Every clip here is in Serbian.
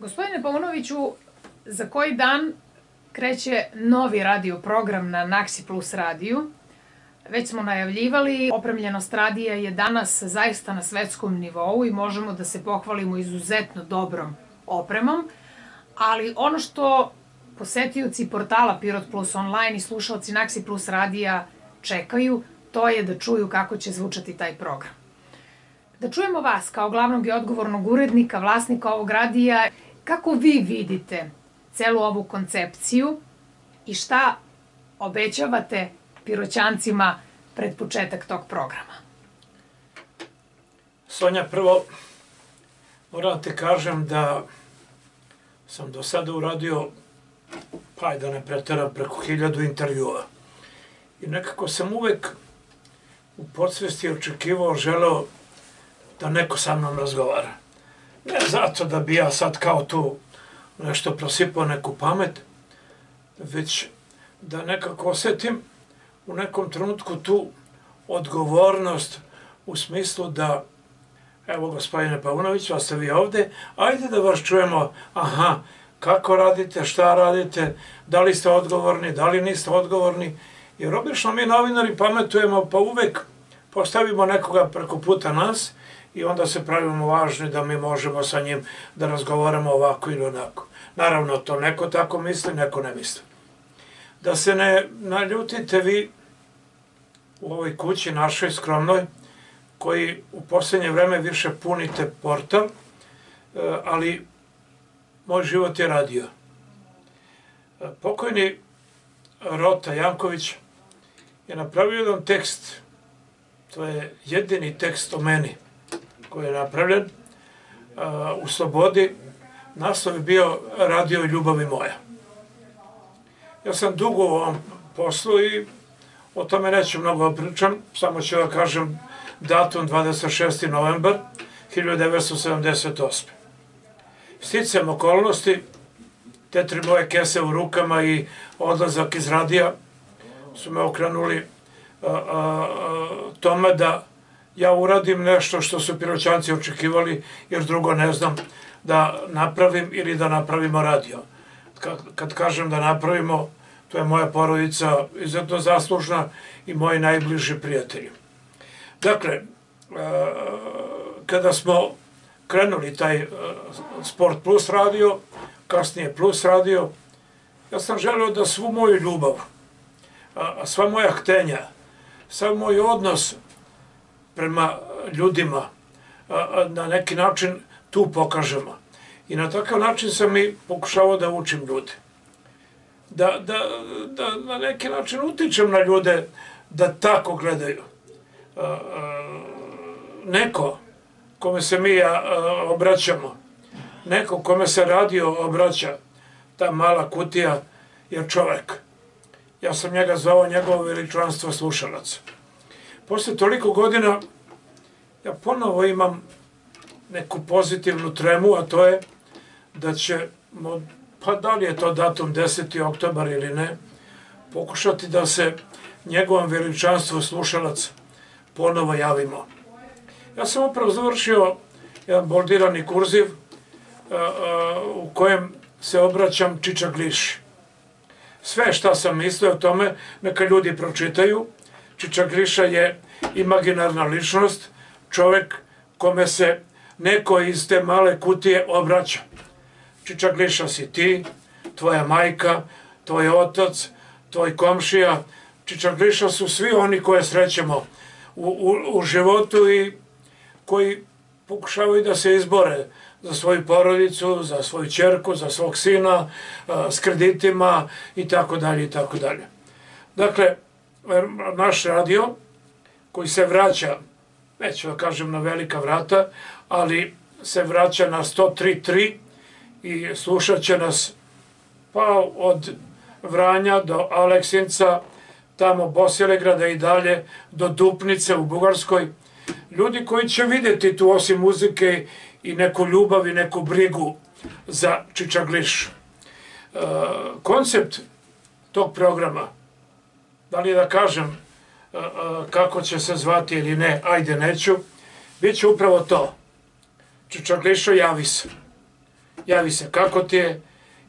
Gospodine Paunoviću, za koji dan kreće novi radio program na Naxi Plus radiju. Već smo najavljivali, opremljenost radija je danas zaista na svetskom nivou i možemo da se pohvalimo izuzetno dobrom opremom, ali ono što posetioci portala Pirot Plus online i slušalci Naxi Plus radija čekaju, to je da čuju kako će zvučati taj program. Da čujemo vas kao glavnog i odgovornog urednika, vlasnika ovog radija, kako vi vidite celu ovu koncepciju i šta obećavate piroćancima pred početak tog programa? Sonja, prvo moram da te kažem da sam do sada uradio, pa da ne preteram, preko hiljadu intervjua. I nekako sam uvek u podsvesti očekivao, želeo da neko sa mnom razgovara. Ne zato da bi ja sad kao tu nešto prosipao neku pamet, već da nekako osetim u nekom trenutku tu odgovornost u smislu da evo gospodine Paunović, vas ste vi ovde, ajde da vas čujemo, aha, kako radite, šta radite, da li ste odgovorni, da li niste odgovorni, jer obično mi novinari pametujemo pa uvek postavimo nekoga preko puta nas i onda se pravimo važni da mi možemo sa njim da razgovaramo ovako ili onako. Naravno, to neko tako misli, neko ne misli. Da se ne naljutite vi u ovoj kući našoj skromnoj, koji u poslednje vreme više punite portal, e, ali moj život je radio. E, pokojni Rota Janković je napravio jedan tekst, to je jedini tekst o meni, koji je napravljen uh, u Slobodi, naslov je bio Radio ljubavi moja. Ja sam dugo u ovom poslu i o tome neću mnogo pričam, samo ću da kažem datum 26. novembar 1978. Sticam okolnosti, te tri moje kese u rukama i odlazak iz radija su me okrenuli a, a, a, tome da ja uradim nešto što su piroćanci očekivali, jer drugo ne znam da napravim ili da napravimo radio. Kad, kad kažem da napravimo, to je moja porodica izuzetno zaslužna i moji najbliži prijatelji. Dakle, e, kada smo krenuli taj e, Sport Plus radio, kasnije Plus radio, ja sam želeo da svu moju ljubav, sva moja htenja, sav moj odnos prema ljudima na neki način tu pokažemo. I na takav način sam i pokušavao da učim ljude. Da, da, da na neki način utičem na ljude da tako gledaju. Neko kome se mi obraćamo, neko kome se radio obraća, ta mala kutija je čovek. Ja sam njega zvao njegovo veličanstvo slušalaca. Posle toliko godina ja ponovo imam neku pozitivnu tremu, a to je da će, pa da li je to datum 10. oktobar ili ne, pokušati da se njegovom veličanstvu slušalac ponovo javimo. Ja sam upravo završio jedan boldirani kurziv u kojem se obraćam Čiča Gliši. Sve šta sam mislio o tome, neka ljudi pročitaju. Čiča Gliša je imaginarna ličnost, čovek kome se neko iz te male kutije obraća. Čiča Gliša si ti, tvoja majka, tvoj otac, tvoj komšija. Čiča Gliša su svi oni koje srećemo u, u, u životu i koji pokušavaju da se izbore za svoju porodicu, za svoju čerku, za svog sina, s kreditima i tako dalje i tako dalje. Dakle, naš radio koji se vraća, neću da kažem na velika vrata, ali se vraća na 103.3 i slušat će nas pa od Vranja do Aleksinca, tamo Bosilegrada i dalje, do Dupnice u Bugarskoj. Ljudi koji će videti tu osim muzike i neku ljubav i neku brigu za Čičagliš. E, koncept tog programa, da li da kažem e, e, kako će se zvati ili ne, ajde neću, bit će upravo to. Čičaglišo javi se. javi se kako ti je,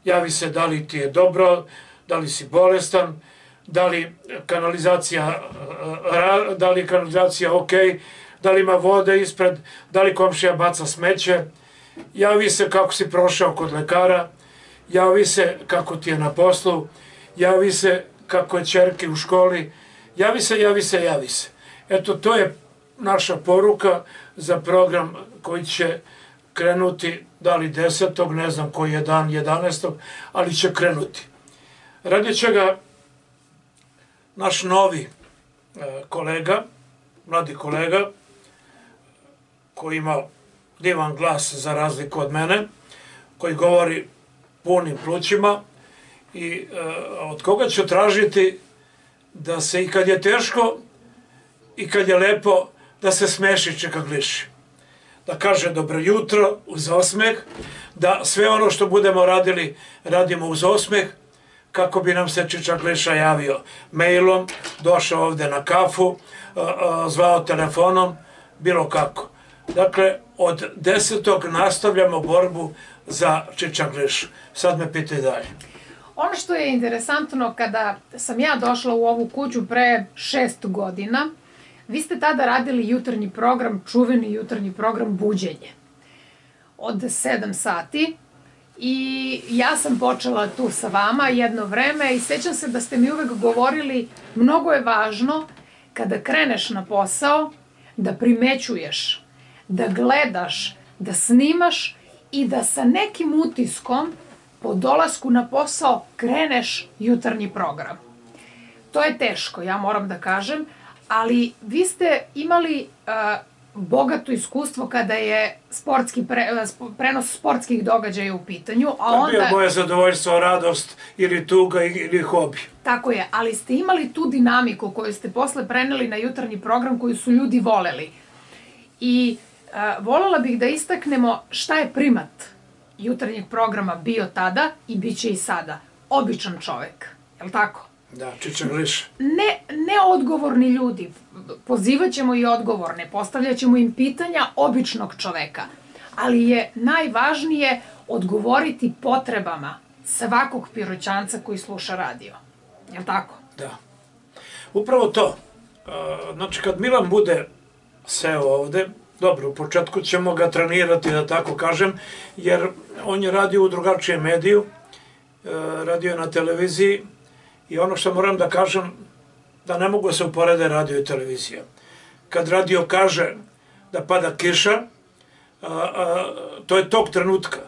javi se da li ti je dobro, da li si bolestan, da li kanalizacija, da li kanalizacija ok, da li ima vode ispred, da li komšija baca smeće, javi se kako si prošao kod lekara, javi se kako ti je na poslu, javi se kako je čerke u školi, javi se, javi se, javi se. Eto, to je naša poruka za program koji će krenuti, da li desetog, ne znam koji je dan, 11. ali će krenuti. Radi ga naš novi e, kolega, mladi kolega, koji ima divan glas za razliku od mene, koji govori punim plućima i e, od koga ću tražiti da se i kad je teško i kad je lepo da se smeši čeka gliši. Da kaže dobro jutro uz osmeh, da sve ono što budemo radili radimo uz osmeh, kako bi nam se Čičak Liša javio mailom, došao ovde na kafu, zvao telefonom, bilo kako. Dakle, od desetog nastavljamo borbu za Čičak Liš. Sad me pitaj dalje. Ono što je interesantno, kada sam ja došla u ovu kuću pre šest godina, vi ste tada radili jutarnji program, čuveni jutarnji program Buđenje. Od 7 sati I ja sam počela tu sa vama jedno vreme i sećam se da ste mi uvek govorili mnogo je važno kada kreneš na posao da primećuješ, da gledaš, da snimaš i da sa nekim utiskom po dolasku na posao kreneš jutarnji program. To je teško, ja moram da kažem, ali vi ste imali uh, bogato iskustvo kada je sportski pre, prenos sportskih događaja u pitanju, a onda... To je bio moje zadovoljstvo, radost ili tuga ili hobi. Tako je, ali ste imali tu dinamiku koju ste posle preneli na jutarnji program koju su ljudi voleli. I a, volela bih da istaknemo šta je primat jutarnjeg programa bio tada i bit će i sada. Običan čovek, je li tako? Da, čičan liš. Ne, neodgovorni ljudi, pozivaćemo i odgovorne, postavljaćemo im pitanja običnog čoveka, ali je najvažnije odgovoriti potrebama svakog piroćanca koji sluša radio. Je li tako? Da. Upravo to. Znači, kad Milan bude seo ovde, dobro, u početku ćemo ga trenirati, da tako kažem, jer on je radio u drugačijem mediju, e, radio je na televiziji, I ono što moram da kažem, da ne mogu da se uporede radio i televizija. Kad radio kaže da pada kiša, to je tog trenutka.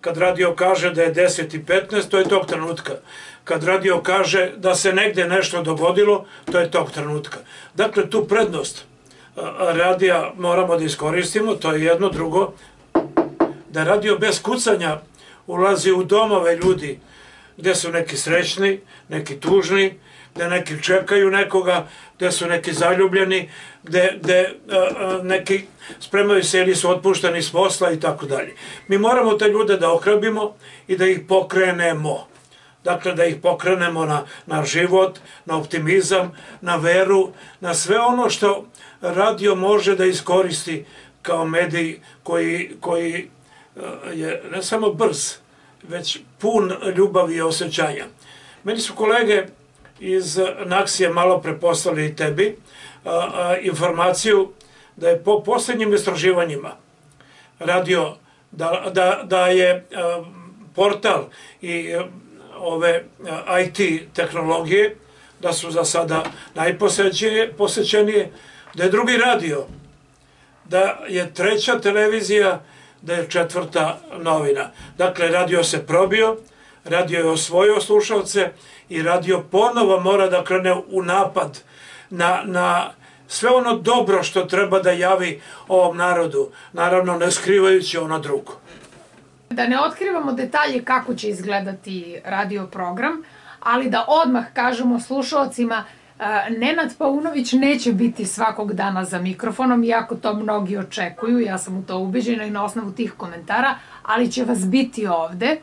Kad radio kaže da je 10 i 15, to je tog trenutka. Kad radio kaže da se negde nešto dogodilo, to je tog trenutka. Dakle, tu prednost radija moramo da iskoristimo, to je jedno drugo, da radio bez kucanja ulazi u domove ljudi, gde su neki srećni, neki tužni, gde neki čekaju nekoga, gde su neki zaljubljeni, gde, gde neki spremaju se ili su otpušteni s posla i tako dalje. Mi moramo te ljude da ohrabimo i da ih pokrenemo. Dakle, da ih pokrenemo na, na život, na optimizam, na veru, na sve ono što radio može da iskoristi kao medij koji, koji je ne samo brz, već pun ljubavi i osjećanja. Meni su kolege iz Naksije malo preposlali i tebi a, a, informaciju da je po poslednjim istraživanjima radio da, da, da je a, portal i ove IT tehnologije da su za sada najposećenije, da je drugi radio, da je treća televizija da je četvrta novina. Dakle, radio se probio, radio je osvojio slušalce i radio ponovo mora da krene u napad na, na sve ono dobro što treba da javi ovom narodu, naravno ne skrivajući ono drugo. Da ne otkrivamo detalje kako će izgledati radio program, ali da odmah kažemo slušalcima Nenad Paunović neće biti svakog dana za mikrofonom, iako to mnogi očekuju, ja sam u to ubeđena i na osnovu tih komentara, ali će vas biti ovde.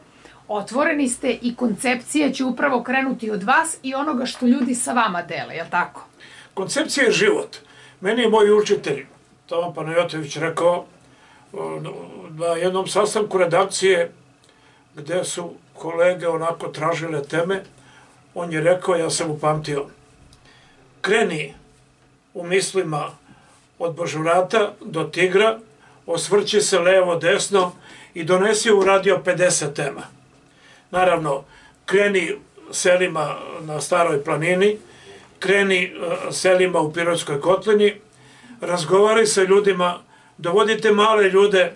Otvoreni ste i koncepcija će upravo krenuti od vas i onoga što ljudi sa vama dele, je li tako? Koncepcija je život. Meni je moj učitelj, Toma Panajotović, rekao na jednom sastanku redakcije gde su kolege onako tražile teme, on je rekao, ja sam upamtio, kreni u mislima od Božurata do Tigra, osvrći se levo, desno i donesi u radio 50 tema. Naravno, kreni selima na Staroj planini, kreni e, selima u Pirotskoj kotlini, razgovaraj sa ljudima, dovodite male ljude,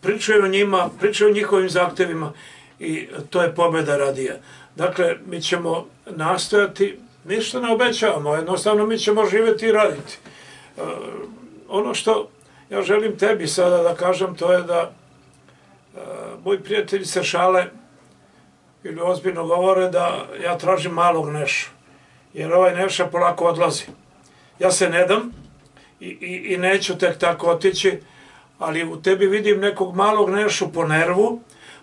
pričaju o njima, pričaju o njihovim zahtevima i to je pobeda radija. Dakle, mi ćemo nastojati, ništa ne obećavamo, jednostavno mi ćemo živeti i raditi. E, ono što ja želim tebi sada da kažem, to je da e, moji prijatelji se šale ili ozbiljno govore da ja tražim malog Neša, jer ovaj Neša polako odlazi. Ja se ne dam i, i, i neću tek tako otići, ali u tebi vidim nekog malog Nešu po nervu,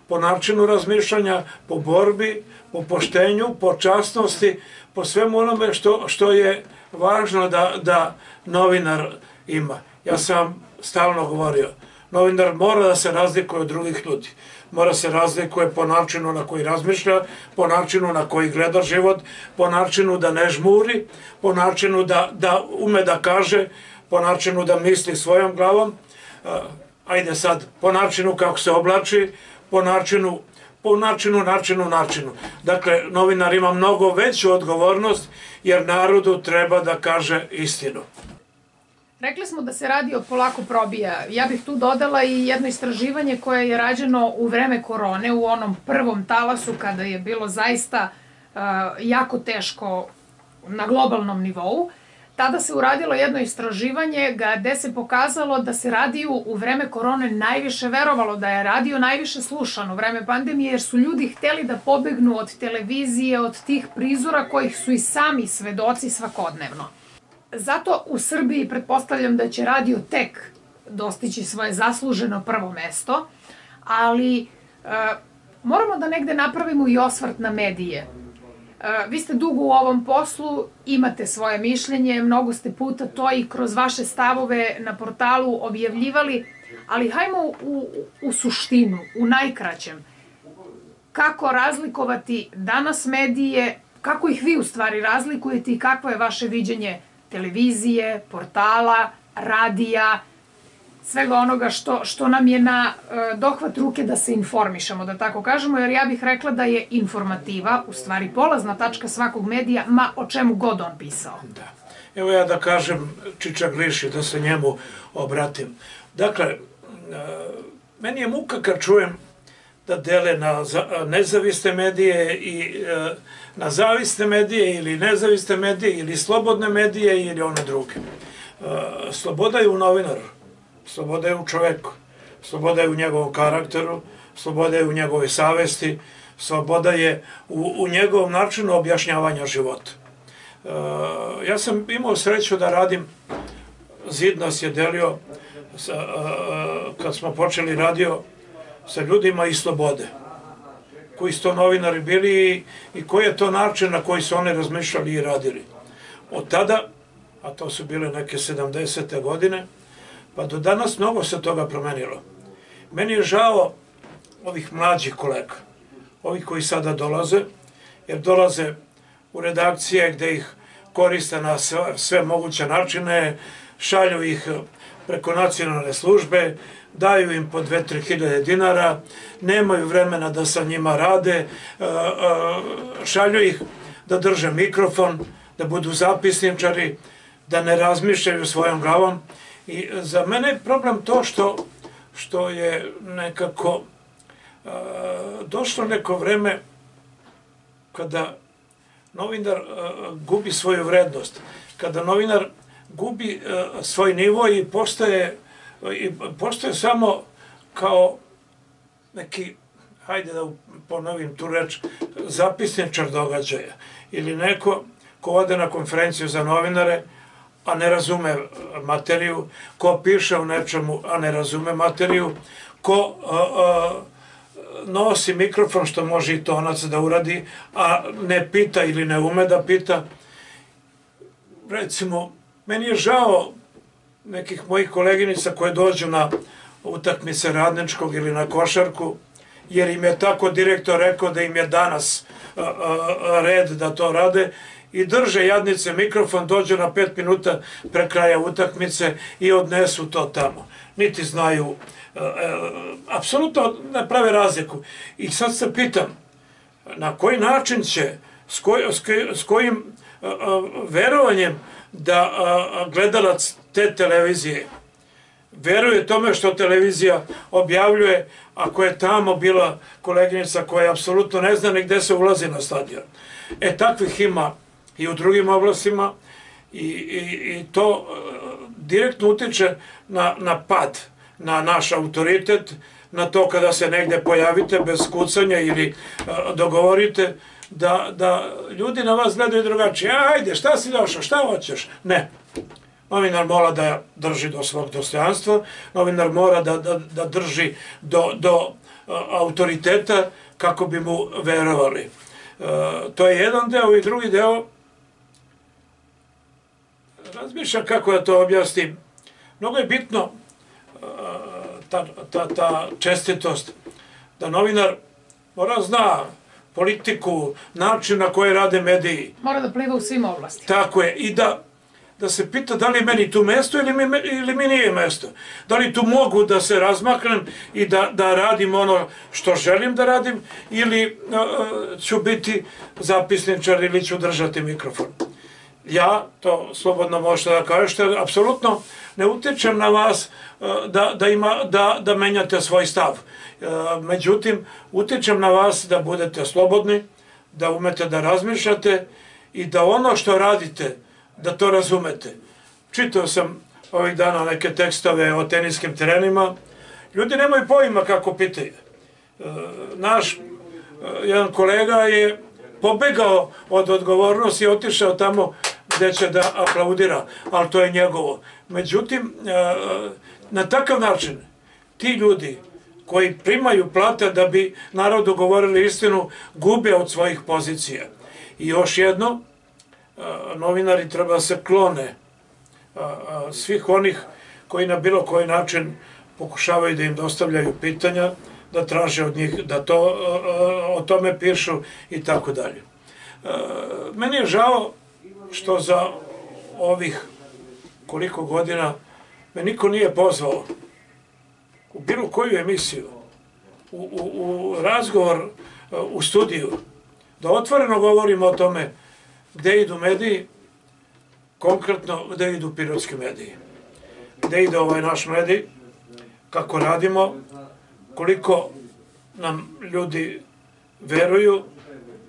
po načinu razmišljanja, po borbi, po poštenju, po častnosti, po svemu onome što, što je važno da, da novinar ima. Ja sam stalno govorio, novinar mora da se razlikuje od drugih ljudi. Mora se razlikuje po načinu na koji razmišlja, po načinu na koji gleda život, po načinu da ne žmuri, po načinu da, da ume da kaže, po načinu da misli svojom glavom, ajde sad, po načinu kako se oblači, po načinu po načinu, načinu, načinu. Dakle, novinar ima mnogo veću odgovornost jer narodu treba da kaže istinu. Rekli smo da se radio polako probija. Ja bih tu dodala i jedno istraživanje koje je rađeno u vreme korone, u onom prvom talasu kada je bilo zaista uh, jako teško na globalnom nivou. Tada se uradilo jedno istraživanje gde se pokazalo da se radio u vreme korone najviše verovalo, da je radio najviše slušan u vreme pandemije, jer su ljudi hteli da pobegnu od televizije, od tih prizora kojih su i sami svedoci svakodnevno. Zato u Srbiji pretpostavljam da će radio tek dostići svoje zasluženo prvo mesto, ali e, moramo da negde napravimo i osvrt na medije. E, vi ste dugo u ovom poslu, imate svoje mišljenje, mnogo ste puta to i kroz vaše stavove na portalu objavljivali, ali hajmo u, u suštinu, u najkraćem. Kako razlikovati danas medije, kako ih vi u stvari razlikujete i kakvo je vaše viđenje televizije, portala, radija, svega onoga što, što nam je na e, dohvat ruke da se informišemo, da tako kažemo, jer ja bih rekla da je informativa, u stvari polazna tačka svakog medija, ma o čemu god on pisao. Da. Evo ja da kažem Čiča Gliši, da se njemu obratim. Dakle, e, meni je muka kad čujem da dele na nezavisne medije i e, na zavisne medije ili nezavisne medije ili slobodne medije ili one druge. E, sloboda je u novinaru, sloboda je u čoveku, sloboda je u njegovom karakteru, sloboda je u njegove savesti, sloboda je u, u njegovom načinu objašnjavanja života. E, ja sam imao sreću da radim, zid nas je delio, sa, kad smo počeli radio, sa ljudima i slobode koji su to novinari bili i koji je to način na koji su oni razmišljali i radili. Od tada, a to su bile neke 70. godine, pa do danas mnogo se toga promenilo. Meni je žao ovih mlađih kolega, ovih koji sada dolaze, jer dolaze u redakcije gde ih koriste na sve, sve moguće načine, šalju ih preko nacionalne službe, daju im po 2-3 hiljade dinara, nemaju vremena da sa njima rade, e, e, šalju ih da drže mikrofon, da budu zapisničari, da ne razmišljaju svojom glavom. I za mene je problem to što, što je nekako e, došlo neko vreme kada novinar gubi svoju vrednost, kada novinar gubi svoj nivo i postaje i postoje samo kao neki, hajde da ponovim tu reč, zapisničar događaja. Ili neko ko ode na konferenciju za novinare, a ne razume materiju, ko piše o nečemu, a ne razume materiju, ko a, a, nosi mikrofon, što može i tonac da uradi, a ne pita ili ne ume da pita. Recimo, meni je žao nekih mojih koleginica koje dođu na utakmice radničkog ili na košarku jer im je tako direktor rekao da im je danas a, a, red da to rade i drže jadnice mikrofon, dođu na pet minuta pre kraja utakmice i odnesu to tamo. Niti znaju, a, apsolutno ne prave razliku. I sad se pitam, na koji način će, s, s kojim verovanjem da gledalac te televizije veruje tome što televizija objavljuje, ako je tamo bila koleginica koja apsolutno ne zna ni gde se ulazi na stadion. E, takvih ima i u drugim oblastima i, i, i to uh, direktno utiče na, na pad, na naš autoritet, na to kada se negde pojavite bez kucanja ili uh, dogovorite da, da ljudi na vas gledaju drugačije. Ajde, šta si došao, šta hoćeš? Ne. Novinar mora da drži do svog dostojanstva, novinar mora da, da, da drži do, do uh, autoriteta kako bi mu verovali. Uh, to je jedan deo i drugi deo razmišljam kako da to objasnim. Mnogo je bitno uh, ta, ta, ta čestitost da novinar mora zna politiku, način na koje rade mediji. Mora da pliva u svim oblastima. Tako je. I da da se pita da li meni tu mesto ili mi, ili mi nije mesto. Da li tu mogu da se razmaknem i da, da radim ono što želim da radim ili uh, ću biti zapisničar ili ću držati mikrofon. Ja, to slobodno možete da kažete, apsolutno ne utičem na vas uh, da, da, ima, da, da menjate svoj stav. Uh, međutim, utičem na vas da budete slobodni, da umete da razmišljate i da ono što radite, da to razumete. Čitao sam ovih dana neke tekstove o teniskim terenima. Ljudi nemaju pojma kako pitaju. E, naš e, jedan kolega je pobegao od odgovornosti i otišao tamo gde će da aplaudira, ali to je njegovo. Međutim, e, na takav način ti ljudi koji primaju plate da bi narodu govorili istinu, gube od svojih pozicija. I još jedno, novinari treba da se klone svih onih koji na bilo koji način pokušavaju da im dostavljaju pitanja, da traže od njih da to o tome pišu i tako dalje. Meni je žao što za ovih koliko godina me niko nije pozvao u bilo koju emisiju, u, u, u razgovor u studiju, da otvoreno govorimo o tome gde idu mediji, konkretno gde idu pirotski mediji. Gde ide ovaj naš medij, kako radimo, koliko nam ljudi veruju,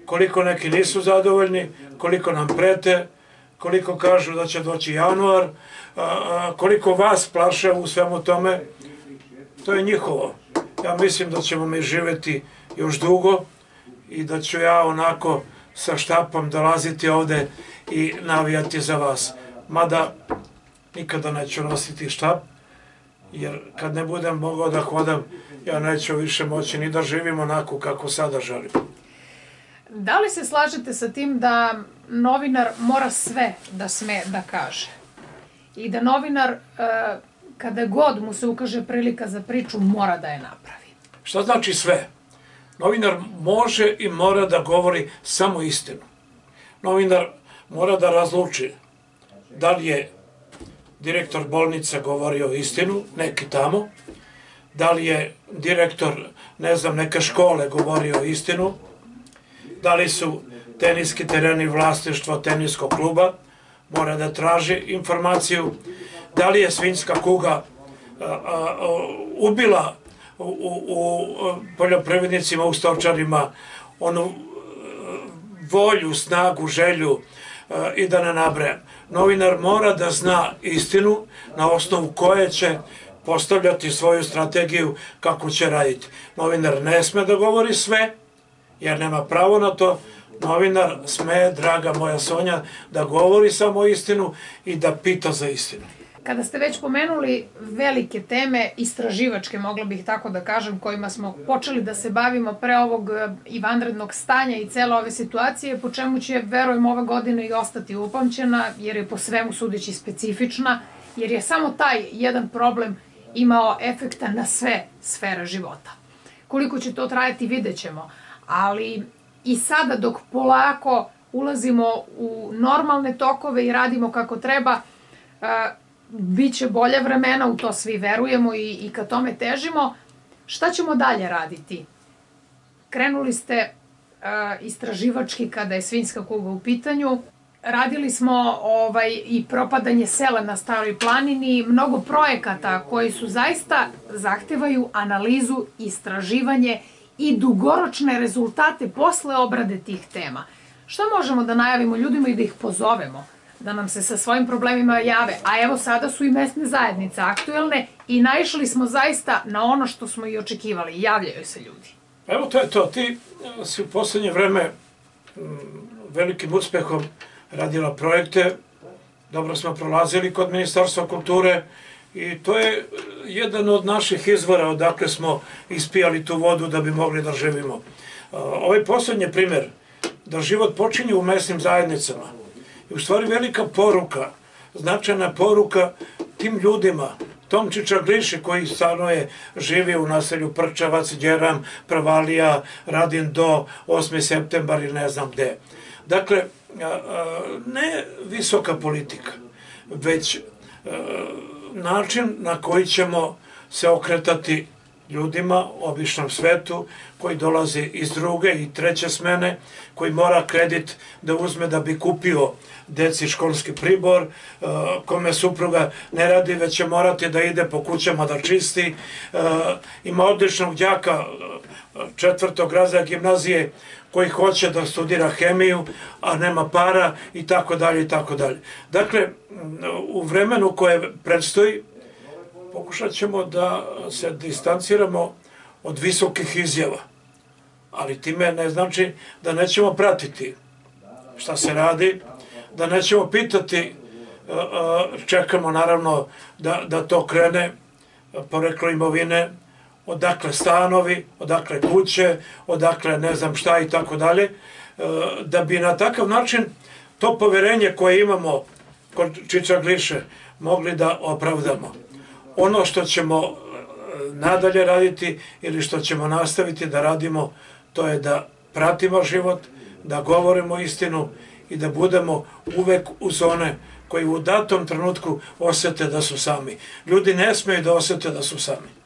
koliko neki nisu zadovoljni, koliko nam prete, koliko kažu da će doći januar, koliko vas plaše u svemu tome, to je njihovo. Ja mislim da ćemo mi živeti još dugo i da ću ja onako sa štapom dolaziti ovde i navijati za vas. Mada nikada neću nositi štap, jer kad ne budem mogao da hodam, ja neću više moći ni da živim onako kako sada želim. Da li se slažete sa tim da novinar mora sve da sme da kaže? I da novinar, e, kada god mu se ukaže prilika za priču, mora da je napravi? Šta znači sve? Novinar može i mora da govori samo istinu. Novinar mora da razluči da li je direktor bolnice govorio istinu, neki tamo, da li je direktor, ne znam, neke škole govorio istinu, da li su teniski tereni vlasništvo teniskog kluba, mora da traži informaciju, da li je svinjska kuga ubila u, poljoprivrednicima, u stočarima, onu e, volju, snagu, želju e, i da ne nabrajam. Novinar mora da zna istinu na osnovu koje će postavljati svoju strategiju kako će raditi. Novinar ne sme da govori sve, jer nema pravo na to. Novinar sme, draga moja Sonja, da govori samo istinu i da pita za istinu. Kada ste već pomenuli velike teme, istraživačke, mogla bih tako da kažem, kojima smo počeli da se bavimo pre ovog e, i vanrednog stanja i cele ove situacije, po čemu će, verujem, ova godina i ostati upamćena, jer je po svemu sudeći specifična, jer je samo taj jedan problem imao efekta na sve sfere života. Koliko će to trajati, vidjet ćemo. Ali i sada dok polako ulazimo u normalne tokove i radimo kako treba, uh, bit će bolje vremena, u to svi verujemo i, i ka tome težimo. Šta ćemo dalje raditi? Krenuli ste uh, istraživački kada je svinska kuga u pitanju. Radili smo ovaj i propadanje sela na Staroj planini, mnogo projekata koji su zaista zahtevaju analizu, istraživanje i dugoročne rezultate posle obrade tih tema. Šta možemo da najavimo ljudima i da ih pozovemo? da nam se sa svojim problemima jave. A evo sada su i mesne zajednice aktuelne i naišli smo zaista na ono što smo i očekivali. Javljaju se ljudi. Evo to je to. Ti si u poslednje vreme velikim uspehom radila projekte, dobro smo prolazili kod Ministarstva kulture i to je jedan od naših izvora odakle smo ispijali tu vodu da bi mogli da živimo. Ovaj poslednji primer, da život počinje u mesnim zajednicama, je u stvari velika poruka, značajna poruka tim ljudima, tom Čičagliši koji stanuje, živi u naselju Prčavac, Đeram, Pravalija, Radin do 8. septembar ili ne znam gde. Dakle, ne visoka politika, već način na koji ćemo se okretati ljudima, običnom svetu, koji dolazi iz druge i treće smene, koji mora kredit da uzme da bi kupio deci školski pribor, kome supruga ne radi, već će morati da ide po kućama da čisti. Ima odličnog djaka četvrtog razreda gimnazije koji hoće da studira hemiju, a nema para i tako dalje i tako dalje. Dakle, u vremenu koje predstoji, pokušat ćemo da se distanciramo od visokih izjava, ali time ne znači da nećemo pratiti šta se radi, da nećemo pitati, čekamo naravno da, da to krene, poreklo imovine, odakle stanovi, odakle kuće, odakle ne znam šta i tako dalje, e, da bi na takav način to poverenje koje imamo kod Čiča Gliše mogli da opravdamo. Ono što ćemo e, nadalje raditi ili što ćemo nastaviti da radimo, to je da pratimo život, da govorimo istinu i da budemo uvek uz one koji u datom trenutku osete da su sami. Ljudi ne smeju da osete da su sami.